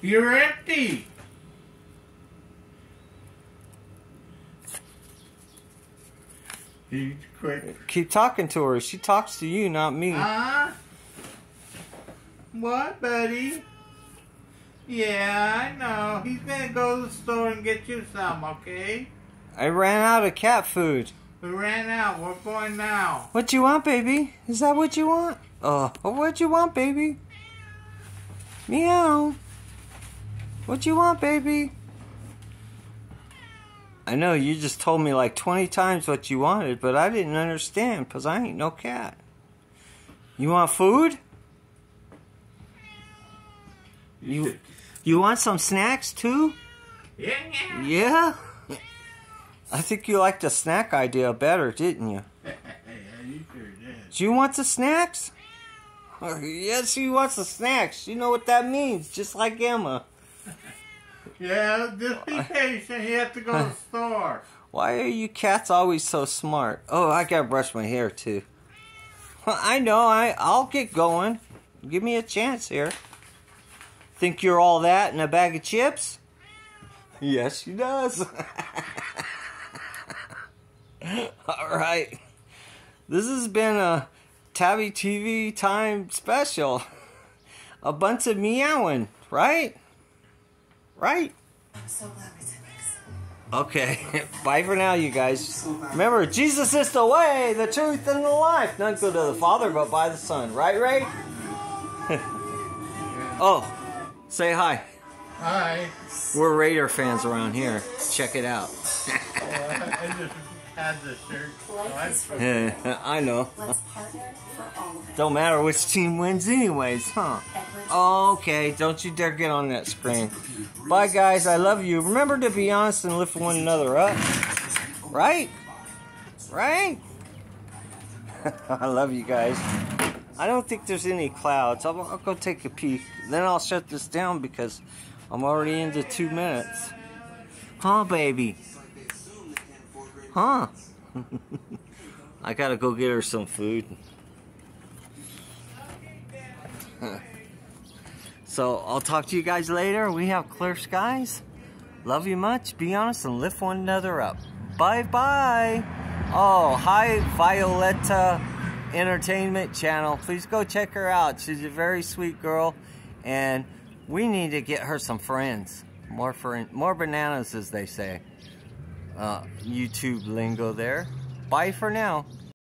You're empty. Keep talking to her. She talks to you, not me. Huh? What, buddy? Yeah, I know. He's gonna go to the store and get you some, okay? I ran out of cat food. We ran out. We're going now. What you want, baby? Is that what you want? Oh, what you want, baby? Meow. What you want, baby? I know you just told me like 20 times what you wanted, but I didn't understand because I ain't no cat. You want food? You you want some snacks too? Yeah. Yeah? I think you liked the snack idea better, didn't you? yeah, you sure did. Do you want the snacks? Yes, she wants the snacks. You know what that means, just like Emma. Yeah, just be patient. You have to go to the store. Why are you cats always so smart? Oh, I gotta brush my hair too. I know. I I'll get going. Give me a chance here. Think you're all that in a bag of chips? Yes, she does. all right. This has been a Tabby TV time special. A bunch of meowing, right? Right? I'm so glad we did this. Okay, bye for now, you guys. Remember, Jesus is the way, the truth, and the life. None go to the Father but by the Son. Right, Ray? oh, say hi. Hi. We're Raider fans around here. Check it out. Oh, I just had the shirt. Life oh, is for Yeah, I know. Let's partner for all of it. Don't matter which team wins, anyways, huh? Okay, don't you dare get on that screen. Bye, guys. I love you. Remember to be honest and lift one another up. Right? Right? I love you guys. I don't think there's any clouds. I'll, I'll go take a peek. Then I'll shut this down because I'm already into two minutes. Huh, baby? Huh? I gotta go get her some food. So I'll talk to you guys later. We have clear skies. Love you much. Be honest and lift one another up. Bye bye. Oh, hi Violetta Entertainment Channel. Please go check her out. She's a very sweet girl, and we need to get her some friends. More friend, more bananas, as they say. Uh, YouTube lingo there. Bye for now.